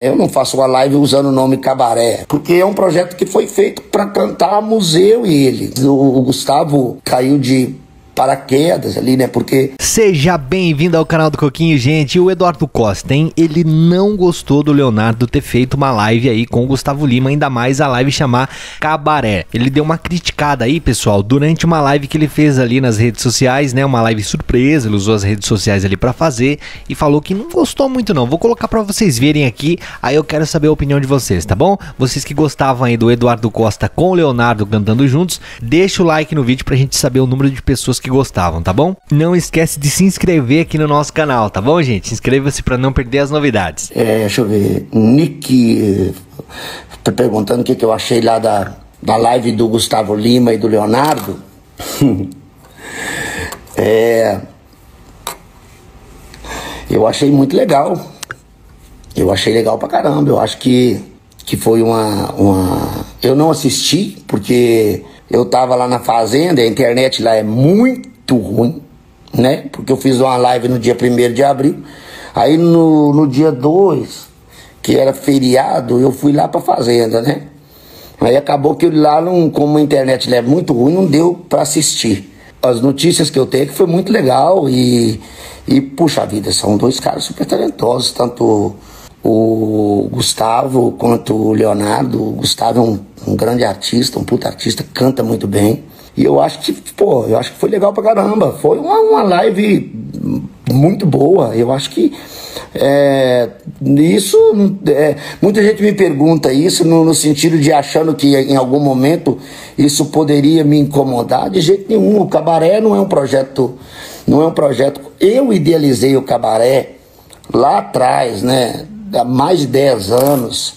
Eu não faço uma live usando o nome Cabaré, porque é um projeto que foi feito para cantar museu e ele. O, o Gustavo caiu de paraquedas ali, né? Porque. Seja bem-vindo ao canal do Coquinho, gente. O Eduardo Costa, hein? Ele não gostou do Leonardo ter feito uma live aí com o Gustavo Lima, ainda mais a live chamar Cabaré. Ele deu uma criticada aí, pessoal, durante uma live que ele fez ali nas redes sociais, né? Uma live surpresa, ele usou as redes sociais ali para fazer e falou que não gostou muito não. Vou colocar para vocês verem aqui, aí eu quero saber a opinião de vocês, tá bom? Vocês que gostavam aí do Eduardo Costa com o Leonardo cantando juntos, deixa o like no vídeo pra gente saber o número de pessoas que que gostavam, tá bom? Não esquece de se inscrever aqui no nosso canal, tá bom, gente? Inscreva-se para não perder as novidades. É, deixa eu ver. Nick tá perguntando o que, que eu achei lá da, da live do Gustavo Lima e do Leonardo. é. Eu achei muito legal. Eu achei legal pra caramba. Eu acho que, que foi uma, uma. Eu não assisti, porque eu tava lá na fazenda, a internet lá é muito ruim, né? Porque eu fiz uma live no dia 1 de abril. Aí no, no dia 2, que era feriado, eu fui lá pra fazenda, né? Aí acabou que lá, não, como a internet é muito ruim, não deu para assistir. As notícias que eu tenho é que foi muito legal e, e, puxa vida, são dois caras super talentosos, tanto o Gustavo quanto o Leonardo. O Gustavo é um, um grande artista, um puta artista, canta muito bem. E eu acho que, pô, eu acho que foi legal pra caramba. Foi uma, uma live muito boa. Eu acho que é, isso. É, muita gente me pergunta isso no, no, sentido de achando que em algum momento isso poderia me incomodar. De jeito nenhum. O cabaré não é um projeto. Não é um projeto. Eu idealizei o cabaré lá atrás, né? Há mais de 10 anos.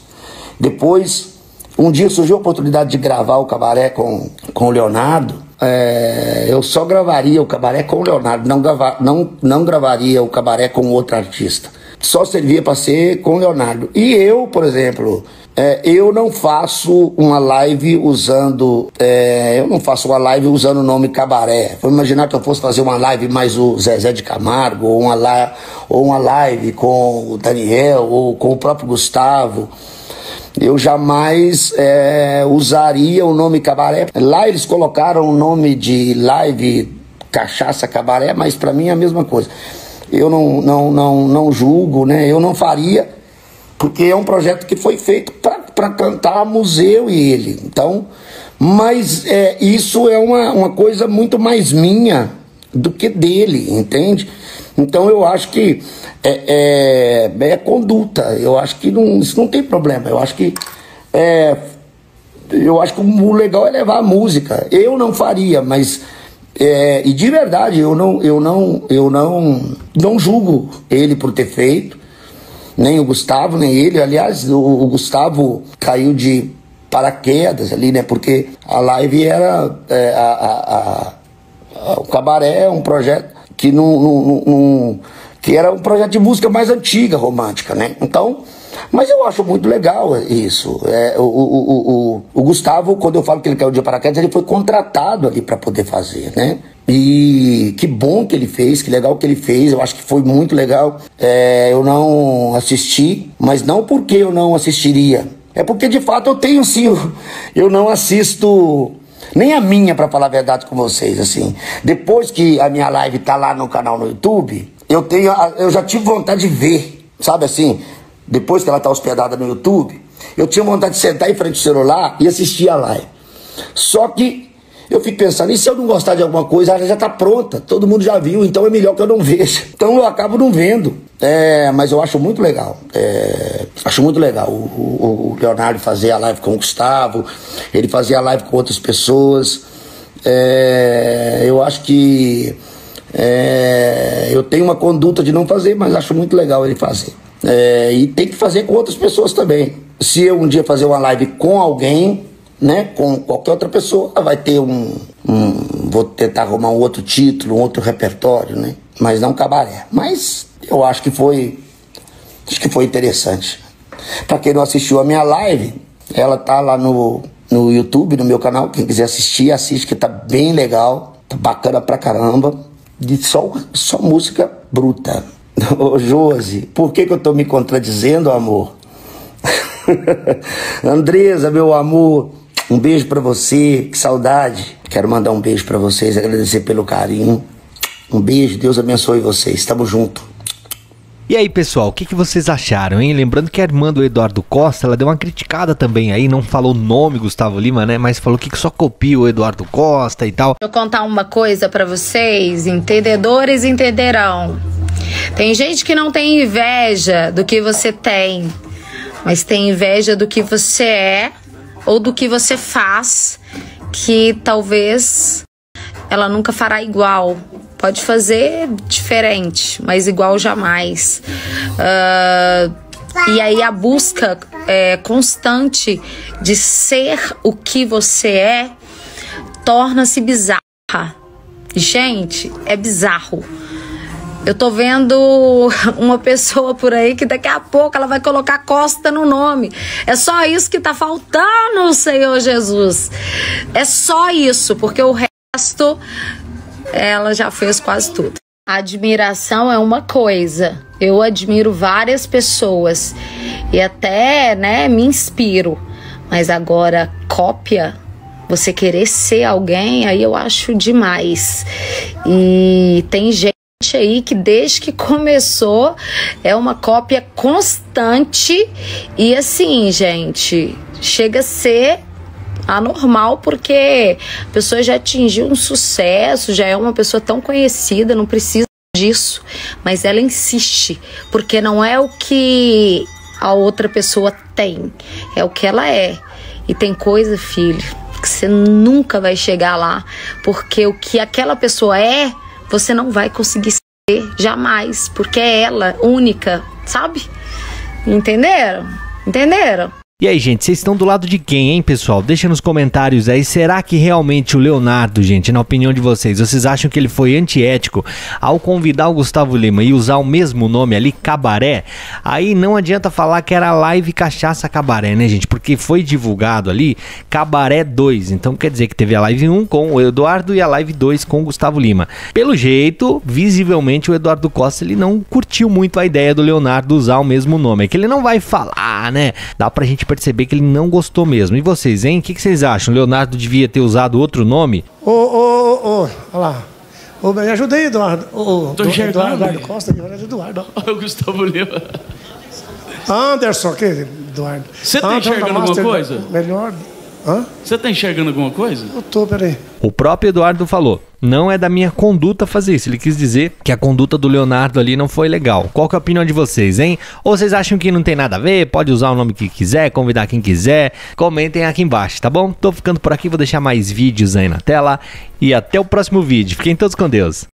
Depois, um dia surgiu a oportunidade de gravar o cabaré com, com o Leonardo. É, eu só gravaria o cabaré com o Leonardo, não, grava, não, não gravaria o cabaré com outro artista. Só servia para ser com Leonardo. E eu, por exemplo, é, eu não faço uma live usando. É, eu não faço uma live usando o nome Cabaré. Vou imaginar que eu fosse fazer uma live mais o Zezé de Camargo, ou uma, ou uma live com o Daniel, ou com o próprio Gustavo. Eu jamais é, usaria o nome Cabaré. Lá eles colocaram o nome de live Cachaça Cabaré, mas para mim é a mesma coisa. Eu não, não, não, não julgo, né? Eu não faria porque é um projeto que foi feito para cantar museu e ele. Então, mas é, isso é uma, uma coisa muito mais minha do que dele, entende? Então eu acho que é, é, é conduta. Eu acho que não, isso não tem problema. Eu acho que é, eu acho que o legal é levar a música. Eu não faria, mas é, e de verdade eu não eu não eu não não julgo ele por ter feito nem o Gustavo, nem ele. Aliás, o, o Gustavo caiu de paraquedas ali, né? Porque a live era. É, a, a, a, o Cabaré um projeto que não, não, não, que era um projeto de música mais antiga, romântica, né? Então. Mas eu acho muito legal isso. É, o, o, o, o, Gustavo, quando eu falo que ele caiu de paraquedas, ele foi contratado ali para poder fazer, né? E que bom que ele fez, que legal que ele fez. Eu acho que foi muito legal. É, eu não assisti, mas não porque eu não assistiria. É porque de fato eu tenho sim. Eu não assisto nem a minha, para falar a verdade com vocês. assim. Depois que a minha live tá lá no canal no YouTube, eu tenho, eu já tive vontade de ver, sabe assim? Depois que ela tá hospedada no YouTube, eu tinha vontade de sentar em frente ao celular e assistir a live. Só que eu fico pensando, e se eu não gostar de alguma coisa, ela já está pronta, todo mundo já viu, então é melhor que eu não veja. Então eu acabo não vendo. É, mas eu acho muito legal. É, acho muito legal o, o, o, Leonardo fazer a live com o Gustavo, ele fazer a live com outras pessoas. É, eu acho que é, eu tenho uma conduta de não fazer, mas acho muito legal ele fazer. É, e tem que fazer com outras pessoas também. Se eu um dia fazer uma live com alguém, né, com qualquer outra pessoa, vai ter um, um, Vou tentar arrumar um outro título, um outro repertório, né? Mas não cabaré. Mas eu acho que foi. Acho que foi interessante. Para quem não assistiu a minha live, ela tá lá no, no YouTube, no meu canal. Quem quiser assistir, assiste, que tá bem legal. Tá bacana pra caramba. De só, só música bruta. Ô Josi, por que, que eu tô me contradizendo, amor? Andresa, meu amor, um beijo para você, que saudade. Quero mandar um beijo para vocês, agradecer pelo carinho. Um beijo, Deus abençoe vocês. Tamo junto. E aí, pessoal, o que, que vocês acharam, hein? Lembrando que a irmã do Eduardo Costa, ela deu uma criticada também aí, não falou o nome Gustavo Lima, né? Mas falou que só copia o Eduardo Costa e tal. Vou contar uma coisa para vocês, entendedores entenderão. Tem gente que não tem inveja do que você tem, mas tem inveja do que você é ou do que você faz, que talvez ela nunca fará igual. Pode fazer diferente, mas igual jamais. Uh, e aí a busca é, constante de ser o que você é torna-se bizarra. Gente, é bizarro. Eu tô vendo uma pessoa por aí que daqui a pouco ela vai colocar Costa no nome. É só isso que tá faltando, Senhor Jesus. É só isso, porque o resto ela já fez quase tudo. admiração é uma coisa. Eu admiro várias pessoas e até, né, me inspiro. Mas agora cópia você querer ser alguém, aí eu acho demais. E tem gente aí que desde que começou é uma cópia constante e assim, gente, chega a ser anormal porque a pessoa já atingiu um sucesso, já é uma pessoa tão conhecida, não precisa disso, mas ela insiste, porque não é o que a outra pessoa tem, é o que ela é. E tem coisa, filho, que você nunca vai chegar lá, porque o que aquela pessoa é, você não vai conseguir ser jamais, porque é ela única, sabe? Entenderam? Entenderam? E aí, gente, vocês estão do lado de quem, hein, pessoal? Deixa nos comentários aí. Será que realmente o Leonardo, gente, na opinião de vocês, vocês acham que ele foi antiético ao convidar o Gustavo Lima e usar o mesmo nome ali, Cabaré? Aí não adianta falar que era live Cachaça Cabaré, né, gente? Porque foi divulgado ali Cabaré 2. Então quer dizer que teve a live 1 com o Eduardo e a live 2 com o Gustavo Lima. Pelo jeito, visivelmente o Eduardo Costa ele não curtiu muito a ideia do Leonardo usar o mesmo nome. É que ele não vai falar, né? Dá pra gente perceber que ele não gostou mesmo. E vocês, hein? O que, que vocês acham? Leonardo devia ter usado outro nome? Ô, ô, ô, olha lá. Ô, me ajuda aí, Eduardo. Ô, Tô enxergando. Eduardo, Eduardo Costa, agora é Eduardo. Olha o Gustavo Lima. Anderson, que Eduardo. Você tá Anderson enxergando da alguma Master, coisa? Melhor. Hã? Você tá enxergando alguma coisa? Eu tô, peraí. O próprio Eduardo falou: não é da minha conduta fazer isso. Ele quis dizer que a conduta do Leonardo ali não foi legal. Qual que é a opinião de vocês, hein? Ou vocês acham que não tem nada a ver? Pode usar o nome que quiser, convidar quem quiser. Comentem aqui embaixo, tá bom? Tô ficando por aqui, vou deixar mais vídeos aí na tela. E até o próximo vídeo. Fiquem todos com Deus.